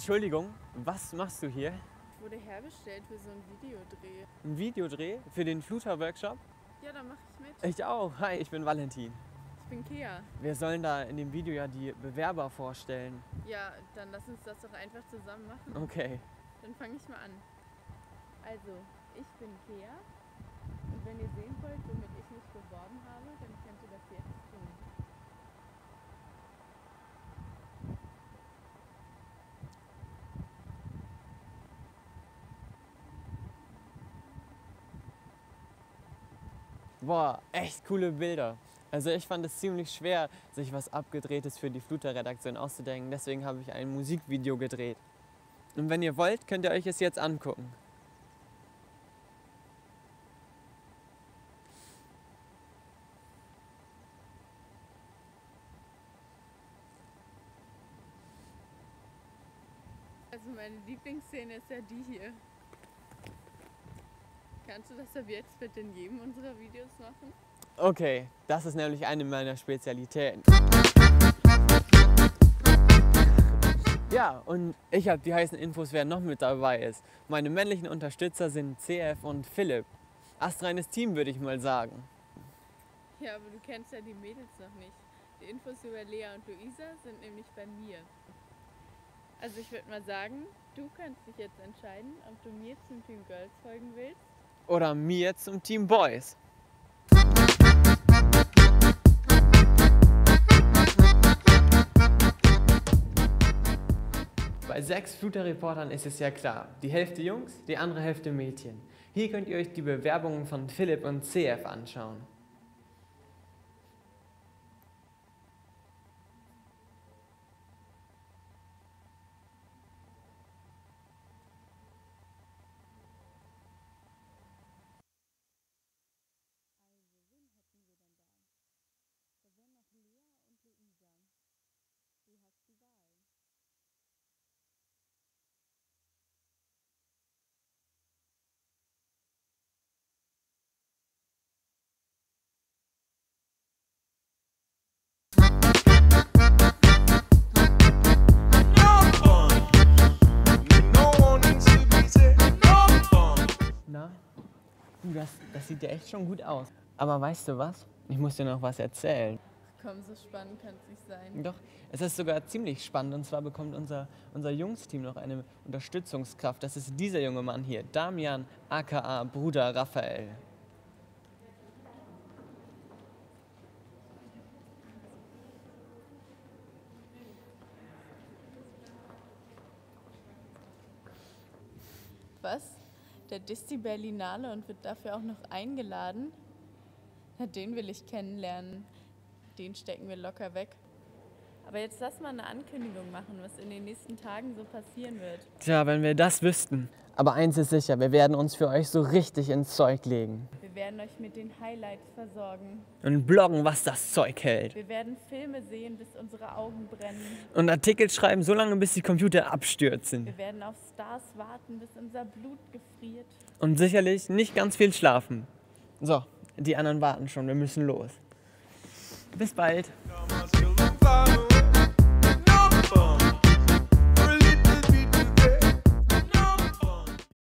Entschuldigung, was machst du hier? Ich wurde herbestellt für so einen Videodreh. Ein Videodreh für den Fluter-Workshop? Ja, da mache ich mit. Ich auch. Hi, ich bin Valentin. Ich bin Kea. Wir sollen da in dem Video ja die Bewerber vorstellen. Ja, dann lass uns das doch einfach zusammen machen. Okay. Dann fange ich mal an. Also, ich bin Kea. Und wenn ihr sehen wollt, womit ich mich beworben habe, dann könnt ihr das jetzt tun. Boah, echt coole Bilder. Also ich fand es ziemlich schwer, sich was Abgedrehtes für die Fluter-Redaktion auszudenken. Deswegen habe ich ein Musikvideo gedreht. Und wenn ihr wollt, könnt ihr euch es jetzt angucken. Also meine Lieblingsszene ist ja die hier. Kannst du das ab jetzt bitte in jedem unserer Videos machen? Okay, das ist nämlich eine meiner Spezialitäten. Ja, und ich habe die heißen Infos, wer noch mit dabei ist. Meine männlichen Unterstützer sind CF und Philipp. Astreines Team, würde ich mal sagen. Ja, aber du kennst ja die Mädels noch nicht. Die Infos über Lea und Luisa sind nämlich bei mir. Also ich würde mal sagen, du kannst dich jetzt entscheiden, ob du mir zum Team Girls folgen willst. Oder mir zum Team Boys. Bei sechs Fluter-Reportern ist es ja klar, die Hälfte Jungs, die andere Hälfte Mädchen. Hier könnt ihr euch die Bewerbungen von Philipp und CF anschauen. Du, das, das sieht ja echt schon gut aus. Aber weißt du was? Ich muss dir noch was erzählen. Komm, so spannend kann es nicht sein. Doch, es ist sogar ziemlich spannend. Und zwar bekommt unser, unser Jungsteam noch eine Unterstützungskraft. Das ist dieser junge Mann hier, Damian, aka Bruder Raphael. Was? Der die Berlinale und wird dafür auch noch eingeladen? Na, den will ich kennenlernen. Den stecken wir locker weg. Aber jetzt lass mal eine Ankündigung machen, was in den nächsten Tagen so passieren wird. Tja, wenn wir das wüssten. Aber eins ist sicher, wir werden uns für euch so richtig ins Zeug legen. Wir werden euch mit den Highlights versorgen. Und bloggen, was das Zeug hält. Wir werden Filme sehen, bis unsere Augen brennen. Und Artikel schreiben, so lange, bis die Computer abstürzen. Wir werden auf Stars warten, bis unser Blut gefriert. Und sicherlich nicht ganz viel schlafen. So, die anderen warten schon, wir müssen los. Bis bald.